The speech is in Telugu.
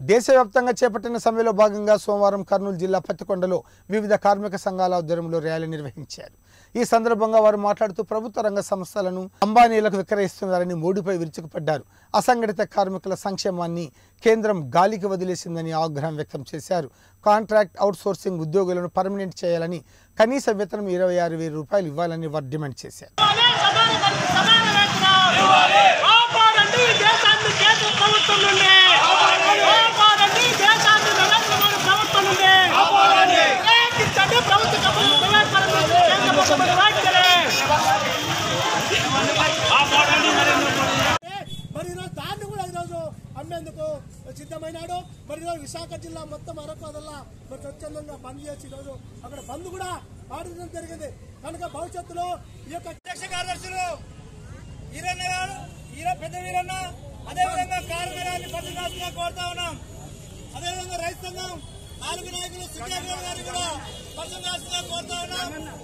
దేశవ్యాప్తంగా చేపట్టిన సమ్మెలో భాగంగా సోమవారం కర్నూలు జిల్లా పత్తికొండలో వివిధ కార్మిక సంఘాల ఆధ్వర్యంలో ర్యాలీ నిర్వహించారు. ఈ సందర్భంగా వారు మాట్లాడుతూ ప్రభుత్వ రంగ సంస్థలను అంబానీలకు విక్రయిస్తున్నారని మోడీపై విరుచుకుపడ్డారు. అసంఘటిత కార్మికుల సంక్షేమాన్ని కేంద్రం గాలికి వదిలేసిందని ఆగ్రహం వ్యక్తం చేశారు. కాంట్రాక్ట్ అవుట్సోర్సింగ్ ఉద్యోగులను పర్మనెంట్ చేయాలని కనీస వేతనం ఇరవై ఆరు వేల రూపాయలు ఇవ్వాలని వారు డిమాండ్ చేశారు. ఈరోజు అమ్మేందుకు సిద్ధమైనాడు. మరి ఈరోజు విశాఖ జిల్లా మొత్తం అరకు వదల్లా మరి స్వచ్ఛందంగా బంద్ చేసి ఈరోజు అక్కడ బంద్ కూడా ఆడించడం జరిగింది. కనుక భవిష్యత్తులో ఈ యొక్క అధ్యక్ష కార్యదర్శులు ఈరన్న గారు ఈర పెద్ద వీరన్న అదేవిధంగా కార్మికురాన్ని పట్టుకోవాల్సిందిగా కోరుతా ఉన్నాం. అదేవిధంగా రైతు సంఘం నాలుగు నాయకులు సుఖ్యాగ్రహ గారిని కూడా పట్టుకోవాల్సిందిగా కోరుతా ఉన్నాం.